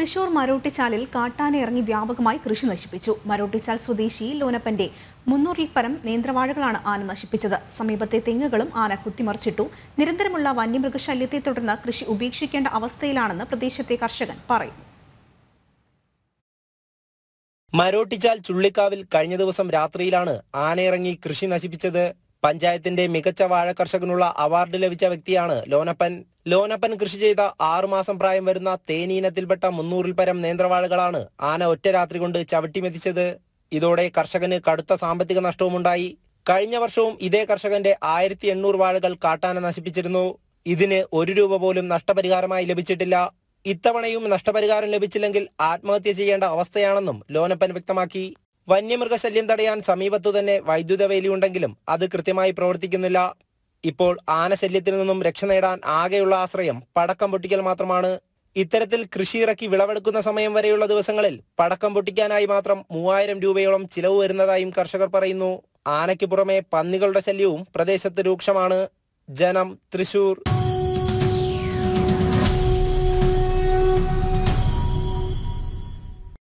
തൃശൂർ മരോട്ടിച്ചാലിൽ കാട്ടാന ഇറങ്ങി വ്യാപകമായി കൃഷി നശിപ്പിച്ചു. മരോട്ടിച്ചാൽ സ്വദേശി ലോനപ്പന്റെ മുന്നൂറിൽ പരം നേന്ത്രവാഴകളാണ് ആന നശിപ്പിച്ചത്. സമീപത്തെ തെങ്ങുകളും ആന കുത്തിമറിച്ചിട്ടു. നിരന്തരമുള്ള വന്യമൃഗശല്യത്തെ തുടർന്ന് കൃഷി ഉപേക്ഷിക്കേണ്ട അവസ്ഥയിലാണെന്ന് പ്രദേശത്തെ കർഷകൻ പറയുന്നു. മരോട്ടിച്ചാൽ ചുള്ളിക്കാവിൽ കഴിഞ്ഞ ദിവസം രാത്രിയിലാണ് ആനയിറങ്ങി കൃഷി നശിപ്പിച്ചത്. പഞ്ചായത്തിന്റെ മികച്ച വാഴ കർഷകനുള്ള അവാർഡ് ലഭിച്ച വ്യക്തിയാണ് ലോനപ്പൻ. ലോനപ്പൻ കൃഷി ചെയ്ത ആറുമാസം പ്രായം വരുന്ന തേനീനത്തിൽപ്പെട്ട മുന്നൂറിൽ പരം നേന്ത്രവാഴകളാണ് ആന ഒറ്റ രാത്രി കൊണ്ട് ചവിട്ടിമെതിച്ചത് ഇതോടെ കർഷകന് കടുത്ത സാമ്പത്തിക നഷ്ടവുമുണ്ടായി. കഴിഞ്ഞ വർഷവും ഇതേ കർഷകന്റെ ആയിരത്തി എണ്ണൂറ് വാഴകൾ കാട്ടാന നശിപ്പിച്ചിരുന്നു. ഇതിന് ഒരു രൂപ പോലും നഷ്ടപരിഹാരമായി ലഭിച്ചിട്ടില്ല. ഇത്തവണയും നഷ്ടപരിഹാരം ലഭിച്ചില്ലെങ്കിൽ ആത്മഹത്യ ചെയ്യേണ്ട അവസ്ഥയാണെന്നും ലോനപ്പൻ വ്യക്തമാക്കി. വന്യമൃഗശല്യം തടയാൻ സമീപത്തു തന്നെ വൈദ്യുത വേലിയുണ്ടെങ്കിലും അത് കൃത്യമായി പ്രവർത്തിക്കുന്നില്ല. ഇപ്പോൾ ആനശല്യത്തിൽ നിന്നും രക്ഷ നേടാൻ ആകെയുള്ള ആശ്രയം പടക്കം പൊട്ടിക്കൽ മാത്രമാണ്. ഇത്തരത്തിൽ കൃഷി ഇറക്കി വിളവെടുക്കുന്ന സമയം വരെയുള്ള ദിവസങ്ങളിൽ പടക്കം പൊട്ടിക്കാനായി മാത്രം മൂവായിരം രൂപയോളം ചിലവ് വരുന്നതായും കർഷകർ പറയുന്നു. ആനയ്ക്ക് പുറമെ പന്നികളുടെ ശല്യവും പ്രദേശത്ത് രൂക്ഷമാണ്. ജനം തൃശൂർ.